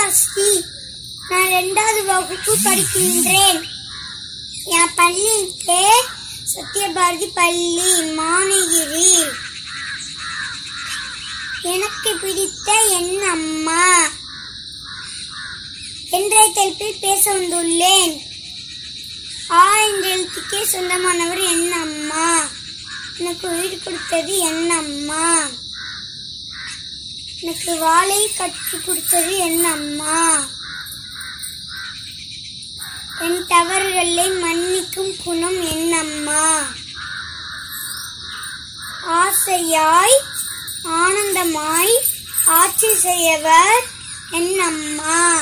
ஆஸ்தி நான் ரெண்டாவது வகுப்பு படிக்கின்றேன். என் பள்ளி பேர் சத்யபாரதி பள்ளி மானகிரி எனக்கு பிடித்த என் அம்மா என்றை தலைப்பில் பேச வந்துள்ளேன். ஆ என்ற எழுத்துக்கே சொந்தமானவர் என் அம்மா எனக்கு உயிர் கொடுத்தது என் அம்மா எனக்கு வாழை கற்றுக் கொடுத்தது என் அம்மா. என் தவறுகளை மன்னிக்கும் குணம் என் அம்மா. ஆசையாய் ஆனந்தமாய் ஆட்சி செய்யவர் என் அம்மா.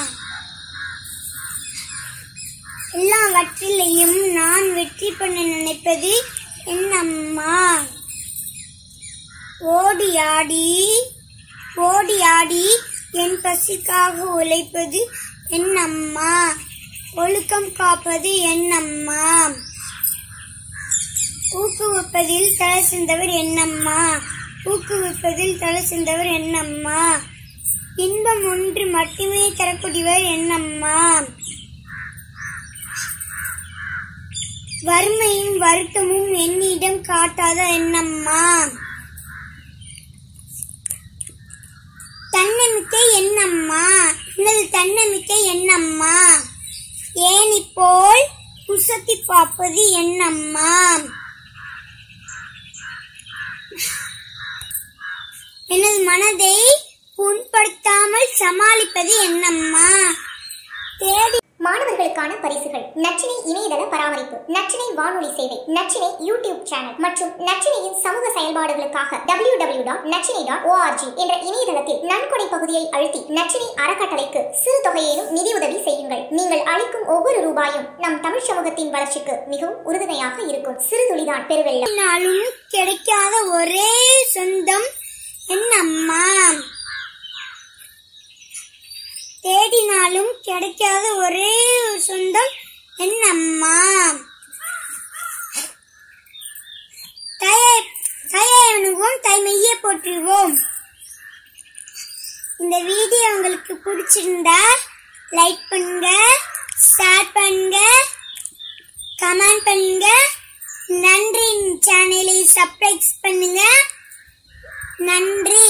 எல்லாவற்றிலையும் நான் வெற்றி பண்ண நினைப்பது என் அம்மா. ஓடி ஆடி ஓடி ஆடி என் பசிக்காக உழைப்பது என் அம்மா ஒழுக்கம் காப்பது என் அம்மா ஊக்குவிப்பதில் தலை சிந்தவர் என் அம்மா ஊக்குவிப்பதில் தலை சிந்தவர் என் அம்மா இன்பம் ஒன்று மட்டுமே தரக்கூடியவர் என் அம்மா வறுமையும் வருத்தமும் என்னிடம் காட்டாத என்னம்மா? தன்னம்பிக்கை என்னம்மா? உனது தன்னமிக்கை என்னம்மா? ஏனி போல் குசத்தி பார்ப்பது என்னம்மா? எனது மனதை புண்படுத்தாமல் சமாளிப்பது என்னம்மா? தேடி மாணவர்களுக்கான பரிசுகள். நச்சினை இணையதள பராமரிப்பு நச்சினை வானொலி சேவை நச்சினை யூடியூப் சேனல் மற்றும் நச்சினையின் சமூக செயல்பாடுகளுக்காக W W dot Nachinai dot ORG என்ற இணையதளத்தில் நன்கொடை பகுதியை அழுத்தி நச்சினை அறக்கட்டளைக்கு சிறு தொகையேனும் நிதியுதவி செய்யுங்கள். நீங்கள் அளிக்கும் ஒவ்வொரு ரூபாயும் நம் தமிழ் சமூகத்தின் வளர்ச்சிக்கு மிகவும் உறுதுணையாக இருக்கும். சிறு துளிதான் பெருவெள்ளம். நாளும் கிடைக்காத ஒரே சொந்தம் என் அம்மா தேடினாலும் கிடைக்காத ஒரே சொந்தம் என் அம்மா தயை தயை தைமையே போற்றுவோம். இந்த வீடியோ உங்களுக்கு பிடிச்சிருந்தா லைக் பண்ணுங்க ஷேர் பண்ணுங்க கமெண்ட் பண்ணுங்க. நன்றி. சேனலை சப்ஸ்கிரைப் பண்ணுங்க. நன்றி.